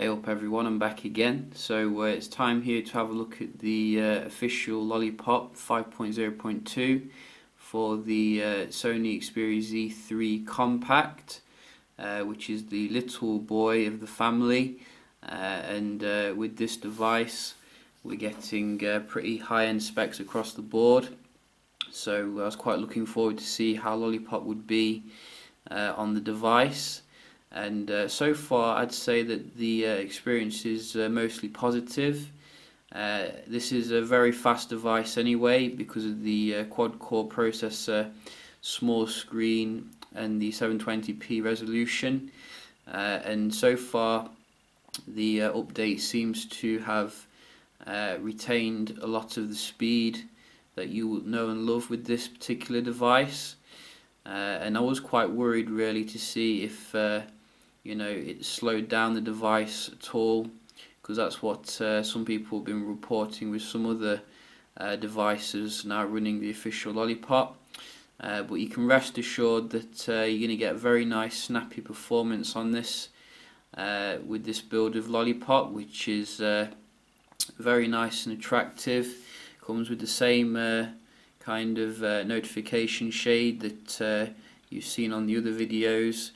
Hey up everyone, I'm back again. So uh, it's time here to have a look at the uh, official Lollipop 5.0.2 for the uh, Sony Xperia Z3 Compact, uh, which is the little boy of the family. Uh, and uh, with this device, we're getting pretty high-end specs across the board. So I was quite looking forward to see how Lollipop would be on the device and uh, so far I'd say that the uh, experience is uh, mostly positive. Uh, this is a very fast device anyway because of the uh, quad-core processor, small screen and the 720p resolution uh, and so far the update seems to have retained a lot of the speed that you know and love with this particular device and I was quite worried really to see if you know it slowed down the device at all because that's what uh, some people have been reporting with some other uh, devices now running the official lollipop. Uh, but you can rest assured that uh, you're going to get a very nice snappy performance on this uh, with this build of lollipop which is uh, very nice and attractive. Comes with the same kind of notification shade that you've seen on the other videos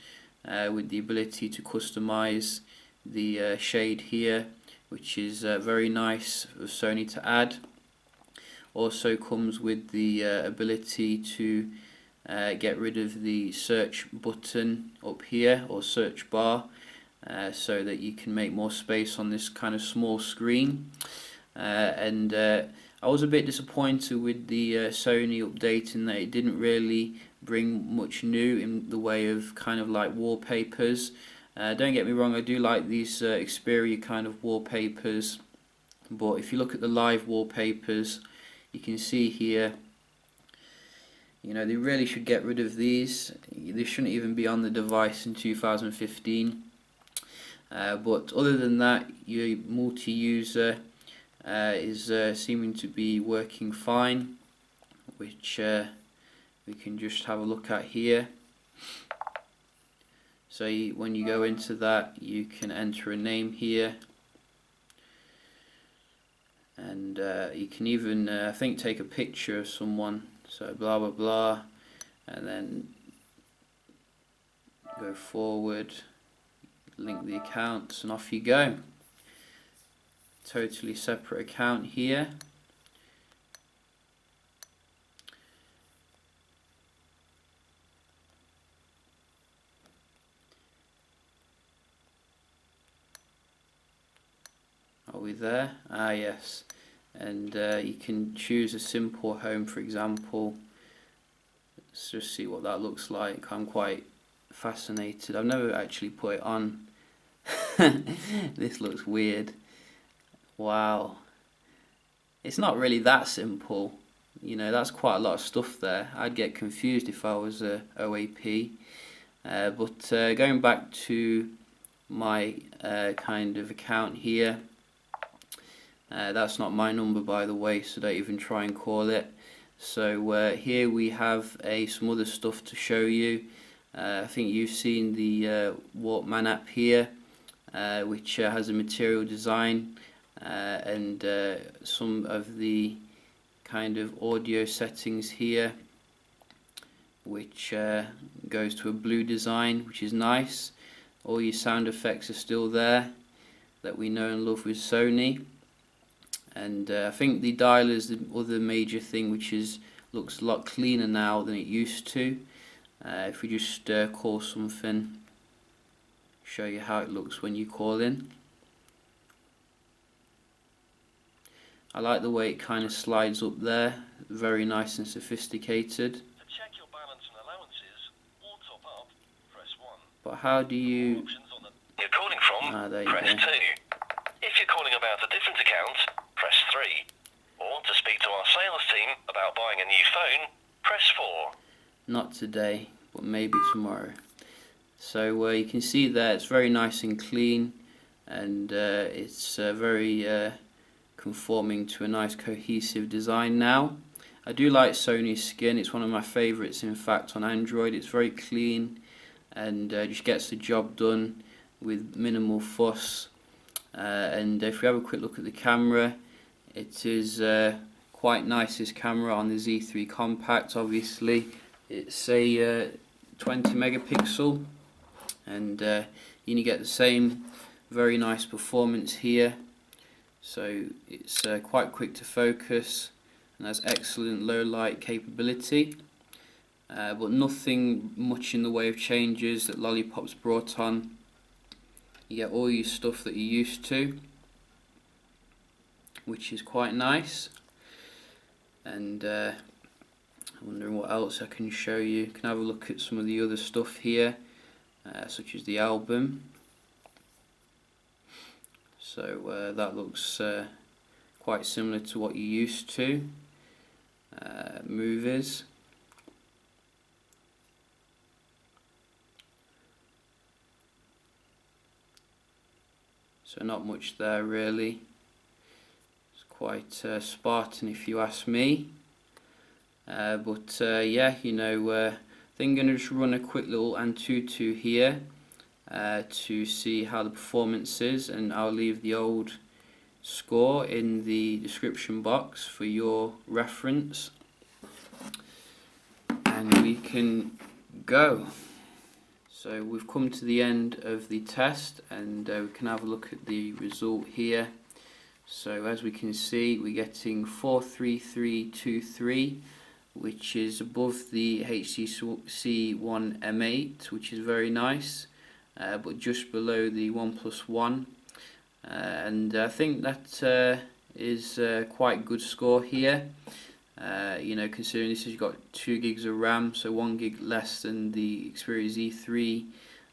uh, with the ability to customize the uh, shade here which is uh, very nice of Sony to add. Also comes with the uh, ability to uh, get rid of the search button up here or search bar uh, so that you can make more space on this kind of small screen. And I was a bit disappointed with the Sony update in that it didn't really bring much new in the way of kind of like wallpapers. Uh, don't get me wrong, I do like these uh, Xperia kind of wallpapers, but if you look at the live wallpapers, you can see here, you know, they really should get rid of these. They shouldn't even be on the device in 2015. Uh, but other than that, your multi-user uh, is uh, seeming to be working fine, which uh, we can just have a look at here. So you, when you go into that you can enter a name here. And uh, you can even uh, I think take a picture of someone. So blah blah blah. And then go forward link the accounts and off you go. Totally separate account here there. Ah yes. And uh, you can choose a simple home for example. Let's just see what that looks like. I'm quite fascinated. I've never actually put it on. This looks weird. Wow. It's not really that simple. You know that's quite a lot of stuff there. I'd get confused if I was a OAP uh, but uh, going back to my uh, kind of account here uh, that's not my number by the way, so don't even try and call it. So uh, here we have a some other stuff to show you. Uh, I think you've seen the uh, Walkman app here, uh, which has a material design and some of the kind of audio settings here, which goes to a blue design, which is nice. All your sound effects are still there that we know and love with Sony and uh, I think the dial is the other major thing which is looks a lot cleaner now than it used to. Uh, if we just uh, call something show you how it looks when you call in. I like the way it kind of slides up there very nice and sophisticated. But how do you you're calling from ah, press go. 2 if you're calling about a different account press 3. Or to speak to our sales team about buying a new phone, press 4. Not today, but maybe tomorrow. So uh, you can see there it's very nice and clean and uh, it's uh, very uh, conforming to a nice cohesive design now. I do like Sony's skin, it's one of my favourites in fact on Android, it's very clean and uh, just gets the job done with minimal fuss uh, and if we have a quick look at the camera it is quite nice this camera on the Z3 compact obviously. It's a uh, 20 megapixel and uh, you get the same very nice performance here. So it's uh, quite quick to focus and has excellent low light capability. Uh, but nothing much in the way of changes that Lollipop's brought on. You get all your stuff that you're used to which is quite nice and uh, I'm wondering what else I can show you. can have a look at some of the other stuff here uh, such as the album? So uh, that looks uh, quite similar to what you're used to. Uh, movies. So not much there really quite uh, Spartan if you ask me uh, but uh, yeah you know uh, I think I'm going to just run a quick little Antutu here uh, to see how the performance is and I'll leave the old score in the description box for your reference and we can go. So we've come to the end of the test and uh, we can have a look at the result here. So as we can see we're getting 43323 which is above the HTC One M8 which is very nice uh, but just below the OnePlus One. Uh, and I think that uh, is uh, quite good score here. Uh, you know, considering this has got 2 gigs of RAM, so 1 gig less than the Xperia Z3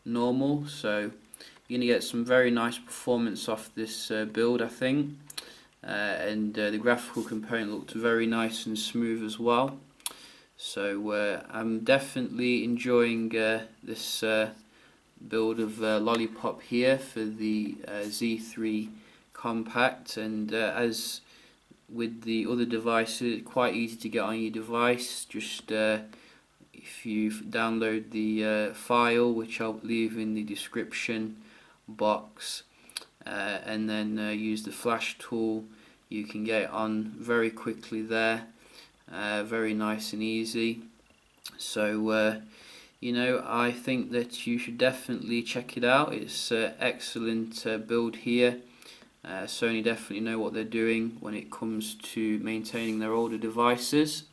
normal, so you're going to get some very nice performance off this uh, build, I think. Uh, and uh, the graphical component looked very nice and smooth as well. So uh, I'm definitely enjoying uh, this build of Lollipop here for the Z3 Compact, and as with the other devices quite easy to get on your device just if you download the uh, file which I'll leave in the description box uh, and then uh, use the flash tool. You can get on very quickly there uh, very nice and easy. So uh, you know I think that you should definitely check it out. It's excellent build here. Uh, Sony definitely know what they're doing when it comes to maintaining their older devices.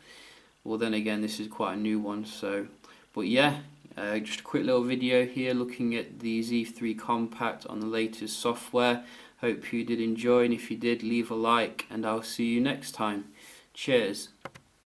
Well then again this is quite a new one so but yeah uh, just a quick little video here looking at the Z3 Compact on the latest software. Hope you did enjoy and if you did leave a like and I'll see you next time. Cheers.